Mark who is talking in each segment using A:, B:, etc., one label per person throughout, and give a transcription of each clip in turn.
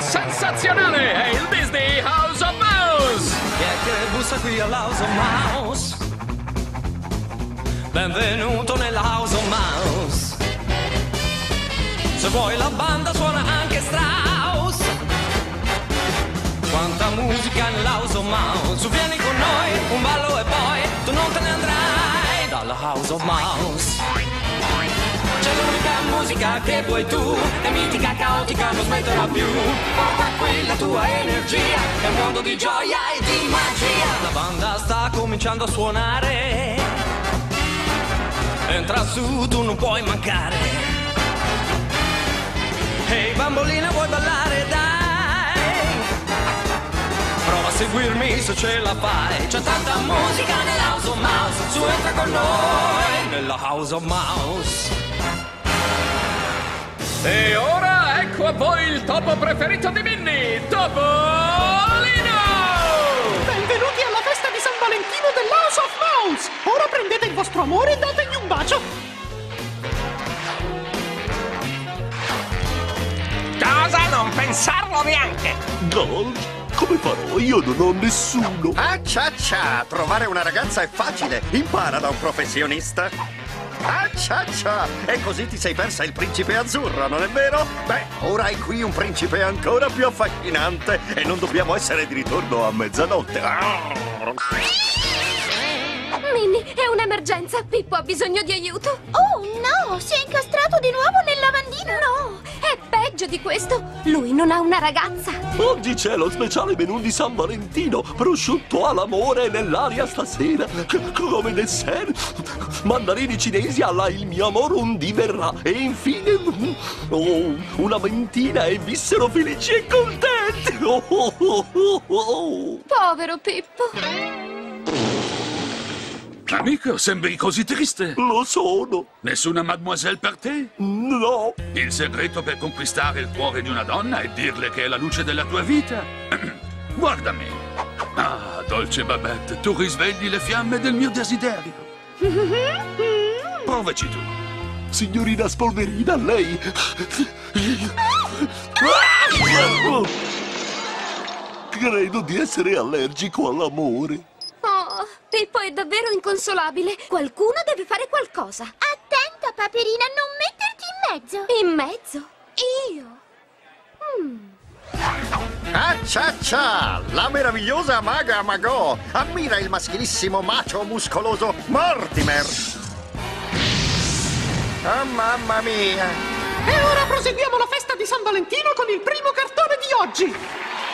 A: sensazionale! È il Disney House of Mouse!
B: Chi è che bussa qui all'House of Mouse? Benvenuto nella of Mouse. Se vuoi la banda suona anche Strauss. Quanta musica nell'House of Mouse. Vieni con noi, un ballo e poi tu non te ne andrai dalla House of Mouse. C'è l'unica musica che vuoi tu, è mitica, caotica, non smetterà più. Porta qui la tua energia, è un mondo di gioia e di magia. La banda sta cominciando a suonare. Entra su, tu non puoi mancare. Ehi bambolina, vuoi ballare? Dai! Prova a seguirmi se ce la fai. C'è tanta musica nell'House of Mouse. Su, entra con noi nella House of Mouse.
A: E ora ecco a voi il topo preferito di Minnie, Topolino!
C: Benvenuti alla festa di San Valentino dell'House of Mouse! Ora prendete il vostro amore e dategli un bacio!
D: Cosa? Non pensarlo neanche!
E: Gold? Come farò? Io non ho nessuno.
F: Ah, cia cia, trovare una ragazza è facile. Impara da un professionista. Ah, cia cia, e così ti sei persa il principe azzurro, non è vero? Beh, ora hai qui un principe ancora più affascinante e non dobbiamo essere di ritorno a mezzanotte.
G: Minnie, è un'emergenza. Pippo ha bisogno di aiuto.
H: Oh no, si è incastrato di nuovo nel lavandino!
G: No, è peggio di questo. Lui non ha una ragazza.
E: Oggi c'è lo speciale menù di San Valentino. Prosciutto all'amore nell'aria stasera. C- come dessert. Mandarini cinesi alla Il mio amore un dì verrà. E infine oh, una mentina e vissero felici e contenti. Oh, oh, oh, oh, oh.
G: Povero Pippo.
I: Amico, sembri così triste.
E: Lo sono.
I: Nessuna mademoiselle per te?
E: No.
I: Il segreto per conquistare il cuore di una donna è dirle che è la luce della tua vita. Guardami. Ah, dolce Babette, tu risvegli le fiamme del mio desiderio. Provaci tu.
E: Signorina Spolverina, lei... Credo di essere allergico all'amore.
G: Oh, Pippo è davvero inconsolabile. Qualcuno deve fare qualcosa.
H: Attenta, Paperina, non metterti in mezzo!
G: In mezzo? Io?
F: Ah, cia cia, la meravigliosa maga Magò. Ammira il maschilissimo macio muscoloso Mortimer. Ah, mamma mia.
C: E ora proseguiamo la festa di San Valentino con il primo cartone di oggi!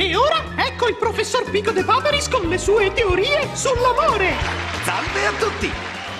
C: E ora ecco il professor Pico de Paperis con le sue teorie sull'amore.
J: Salve a tutti!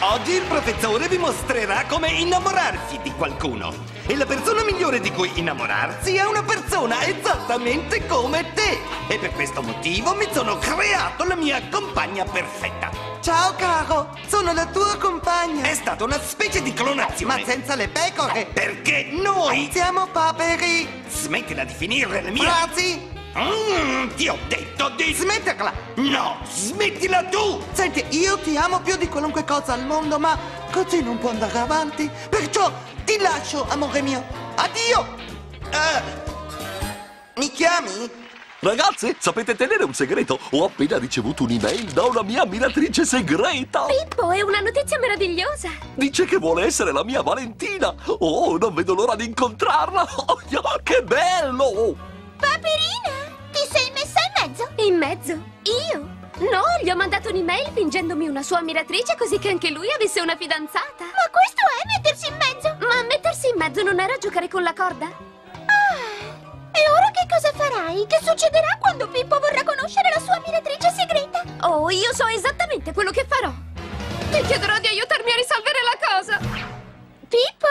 J: Oggi il professore vi mostrerà come innamorarsi di qualcuno. E la persona migliore di cui innamorarsi è una persona esattamente come te. E per questo motivo mi sono creato la mia compagna perfetta.
K: Ciao caro, sono la tua compagna.
J: È stata una specie di clonazione.
K: Ma senza le pecore.
J: Perché noi
K: siamo paperi.
J: Smettila di finire le mie...
K: Frasi.
J: Mm, ti ho detto di...
K: Smetterla!
J: No, smettila tu!
K: Senti, io ti amo più di qualunque cosa al mondo, ma così non può andare avanti. Perciò ti lascio, amore mio. Addio! Uh, mi chiami?
E: Ragazzi, sapete tenere un segreto? Ho appena ricevuto un'email da una mia ammiratrice segreta.
G: Pippo, è una notizia meravigliosa.
E: Dice che vuole essere la mia Valentina. Oh, non vedo l'ora di incontrarla. Oh, che bello!
H: Paperina, ti sei messa in mezzo?
G: In mezzo? Io? No, gli ho mandato un'email fingendomi una sua ammiratrice così che anche lui avesse una fidanzata.
H: Ma questo è mettersi in mezzo?
G: Ma mettersi in mezzo non era giocare con la corda?
H: Ah, e ora che cosa farai? Che succederà quando Pippo vorrà conoscere la sua ammiratrice segreta?
G: Oh, io so esattamente quello che farò. Ti chiederò di aiutarmi a risolvere la cosa.
H: Pippo,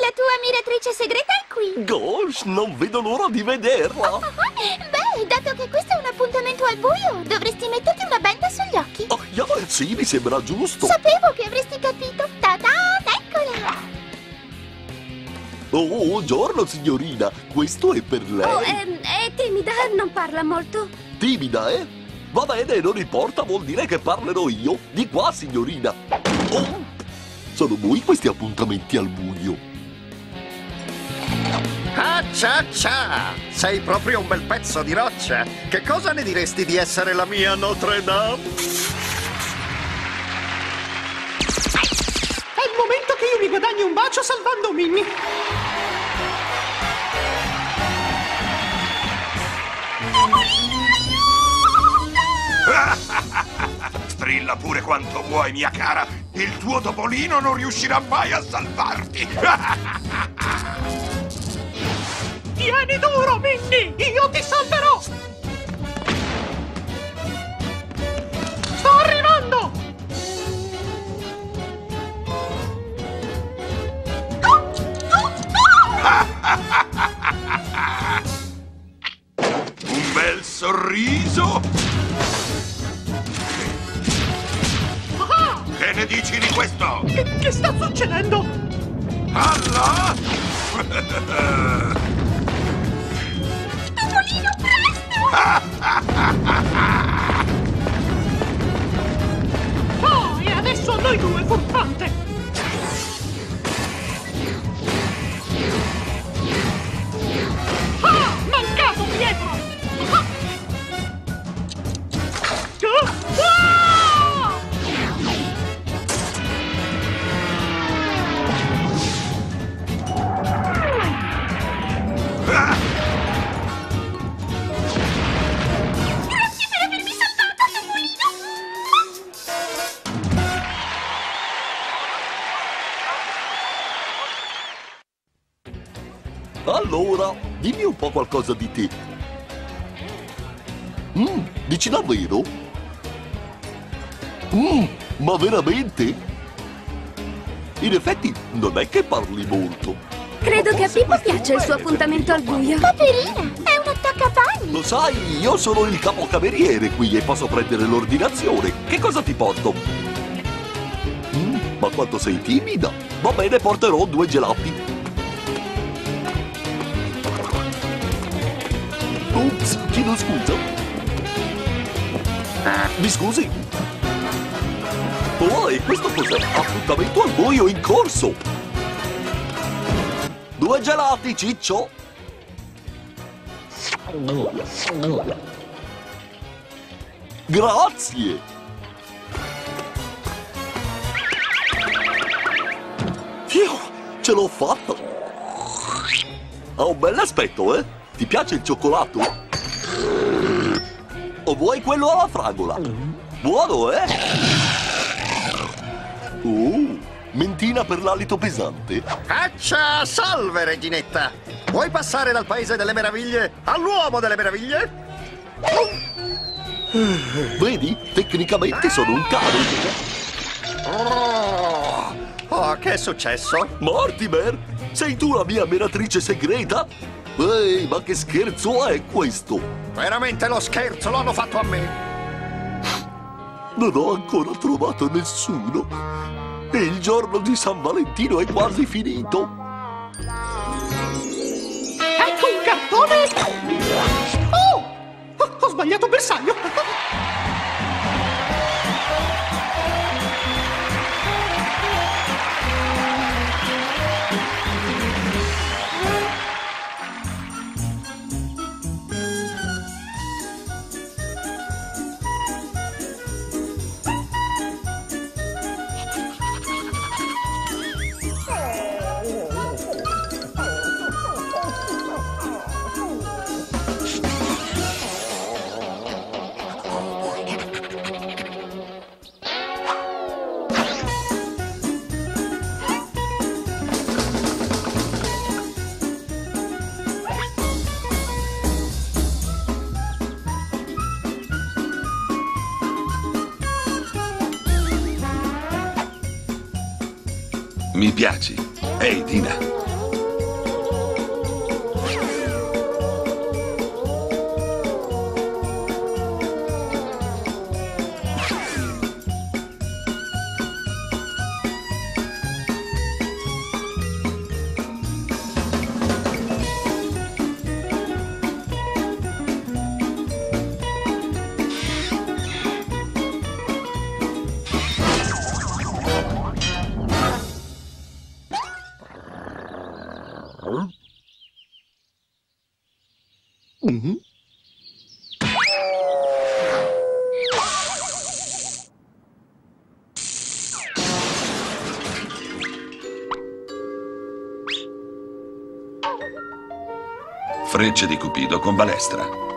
H: la tua ammiratrice segreta è qui.
E: Gosh, non vedo l'ora di vederla.
H: Beh, dato che questo è un appuntamento al buio, dovresti metterti una benda sugli occhi.
E: Oh, yeah, sì, mi sembra giusto.
H: Sapevo che avresti capito. Ta-ta, eccola.
E: Oh, buongiorno signorina, questo è per lei.
G: Oh, ehm, è timida, non parla molto.
E: Timida, eh? Va bene, non importa, vuol dire che parlerò io. Di qua, signorina. Oh, sono voi questi appuntamenti al buio.
F: Ah, cia cia! Sei proprio un bel pezzo di roccia. Che cosa ne diresti di essere la mia Notre Dame?
C: È il momento che io mi guadagni un bacio salvando Minnie.
L: Strilla pure quanto vuoi, mia cara. Il tuo topolino non riuscirà mai a salvarti.
C: Tieni duro, Minnie! Io ti salverò! Sto arrivando!
L: Un bel sorriso.
C: Ah!
L: Che ne dici di questo?
C: Che, che sta succedendo?
L: Allah!
E: Qualcosa di te. Mm, dici davvero? Mm, ma veramente? In effetti, non è che parli molto.
G: Credo che a Pippo piaccia il suo appuntamento al buio.
H: Paperina, è un attaccapanni!
E: Lo sai, io sono il capocameriere qui e posso prendere l'ordinazione. Che cosa ti porto? Mm, ma quanto sei timida. Va bene, porterò due gelati. Ups, chiedo scusa. Mi scusi? Oh, e questo cos'è? Appuntamento al buio in corso! Due gelati, ciccio! Grazie! Fiu, ce l'ho fatta! Ha un bell'aspetto, eh? Ti piace il cioccolato? O vuoi quello alla fragola? Buono, eh? Uh, mentina per l'alito pesante.
F: Caccia! Salve, reginetta! Vuoi passare dal paese delle meraviglie all'uomo delle meraviglie?
E: Vedi? Tecnicamente sono un cane.
F: Oh, che è successo?
E: Mortimer, sei tu la mia menatrice segreta? Ehi, ma che scherzo è questo?
F: Veramente lo scherzo l'hanno fatto a me.
E: Non ho ancora trovato nessuno. E il giorno di San Valentino è quasi finito.
C: Ecco un cartone! Oh! Ho- Ho sbagliato bersaglio!
I: piaci. Ehi, hey, Dina.
M: Frecce di Cupido con balestra.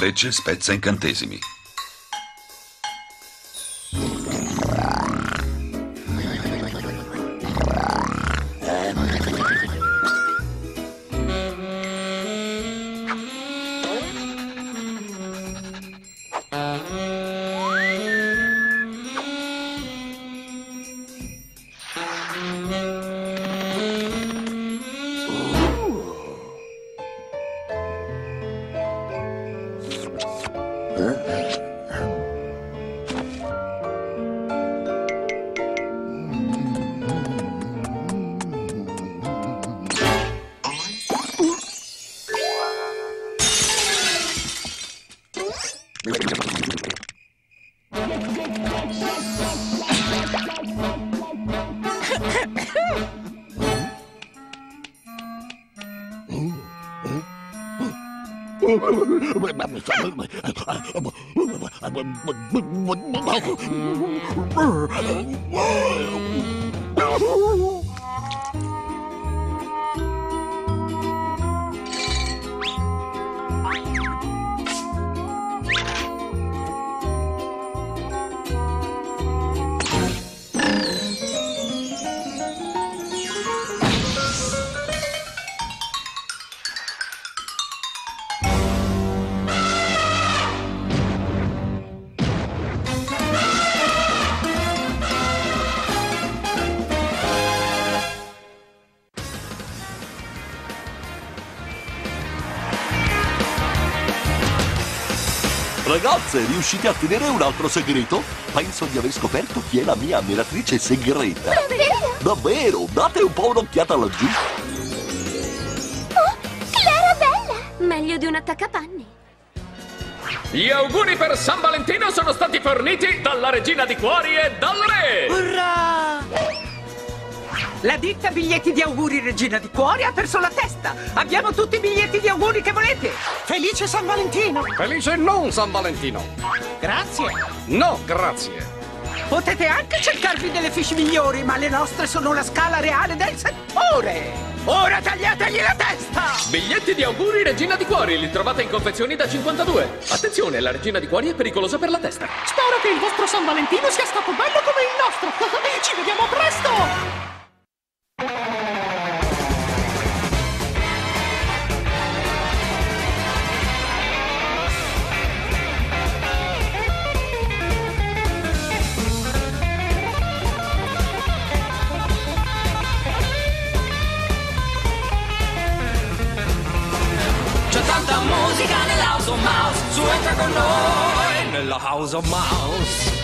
M: Frecce spezza incantesimi. Bye. Mm-hmm.
E: Ragazze, riuscite a tenere un altro segreto? Penso di aver scoperto chi è la mia ammiratrice segreta.
G: Davvero?
E: Davvero? Date un po' un'occhiata laggiù.
G: Oh, Clarabella!
N: Meglio di un attaccapanni.
A: Gli auguri per San Valentino sono stati forniti dalla regina di cuori e dal re!
O: Urrà! La ditta biglietti di auguri Regina di Cuore ha perso la testa. Abbiamo tutti i biglietti di auguri che volete.
C: Felice San Valentino!
A: Felice non San Valentino!
C: Grazie!
A: No, grazie!
O: Potete anche cercarvi delle fiche migliori, ma le nostre sono la scala reale del settore. Ora tagliategli la testa!
A: Biglietti di auguri Regina di Cuori, li trovate in confezioni da 52. Attenzione, la Regina di Cuori è pericolosa per la testa.
C: Spero che il vostro San Valentino sia stato bello come il nostro! Ci vediamo presto!
B: Tanta musica nell'House of Mouse, su entra con